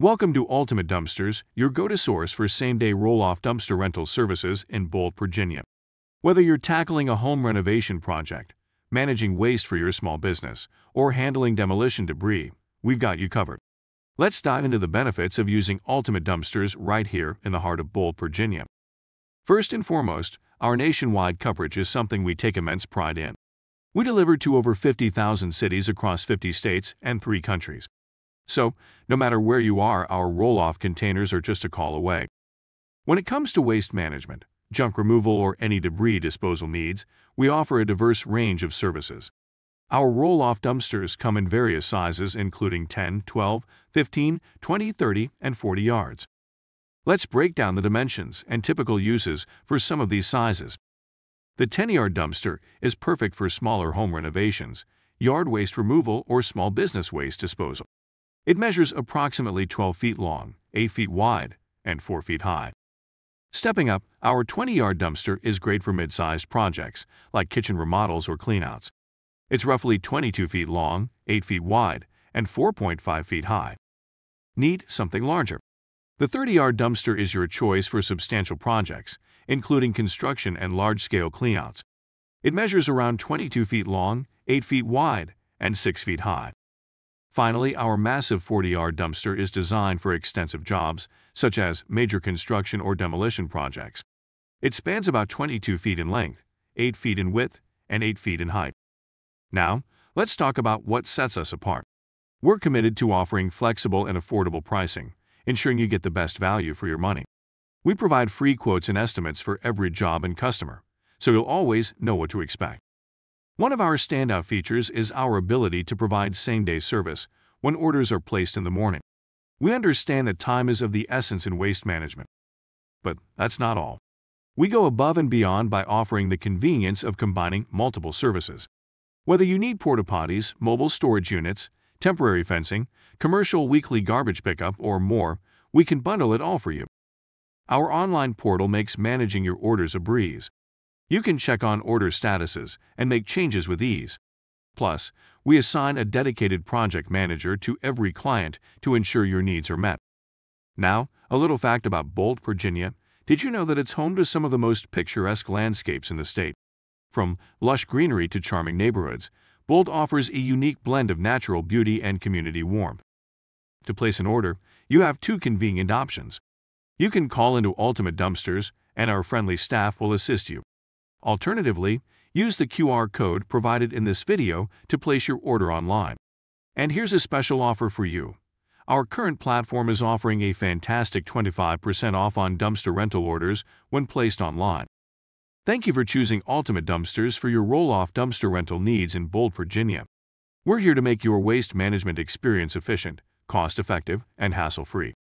Welcome to Ultimate Dumpsters, your go-to source for same-day roll-off dumpster rental services in Bolt, Virginia. Whether you're tackling a home renovation project, managing waste for your small business, or handling demolition debris, we've got you covered. Let's dive into the benefits of using Ultimate Dumpsters right here in the heart of Bolt, Virginia. First and foremost, our nationwide coverage is something we take immense pride in. We deliver to over 50,000 cities across 50 states and three countries. So, no matter where you are, our roll-off containers are just a call away. When it comes to waste management, junk removal, or any debris disposal needs, we offer a diverse range of services. Our roll-off dumpsters come in various sizes including 10, 12, 15, 20, 30, and 40 yards. Let's break down the dimensions and typical uses for some of these sizes. The 10-yard dumpster is perfect for smaller home renovations, yard waste removal, or small business waste disposal. It measures approximately 12 feet long, 8 feet wide, and 4 feet high. Stepping up, our 20-yard dumpster is great for mid-sized projects, like kitchen remodels or cleanouts. It's roughly 22 feet long, 8 feet wide, and 4.5 feet high. Need something larger. The 30-yard dumpster is your choice for substantial projects, including construction and large-scale cleanouts. It measures around 22 feet long, 8 feet wide, and 6 feet high. Finally, our massive 40-yard dumpster is designed for extensive jobs, such as major construction or demolition projects. It spans about 22 feet in length, 8 feet in width, and 8 feet in height. Now, let's talk about what sets us apart. We're committed to offering flexible and affordable pricing, ensuring you get the best value for your money. We provide free quotes and estimates for every job and customer, so you'll always know what to expect. One of our standout features is our ability to provide same-day service when orders are placed in the morning. We understand that time is of the essence in waste management. But that's not all. We go above and beyond by offering the convenience of combining multiple services. Whether you need porta potties, mobile storage units, temporary fencing, commercial weekly garbage pickup, or more, we can bundle it all for you. Our online portal makes managing your orders a breeze. You can check on order statuses and make changes with ease. Plus, we assign a dedicated project manager to every client to ensure your needs are met. Now, a little fact about Bolt, Virginia. Did you know that it's home to some of the most picturesque landscapes in the state? From lush greenery to charming neighborhoods, Bolt offers a unique blend of natural beauty and community warmth. To place an order, you have two convenient options. You can call into Ultimate Dumpsters, and our friendly staff will assist you. Alternatively, use the QR code provided in this video to place your order online. And here's a special offer for you. Our current platform is offering a fantastic 25% off on dumpster rental orders when placed online. Thank you for choosing Ultimate Dumpsters for your roll-off dumpster rental needs in Bolt, Virginia. We're here to make your waste management experience efficient, cost-effective, and hassle-free.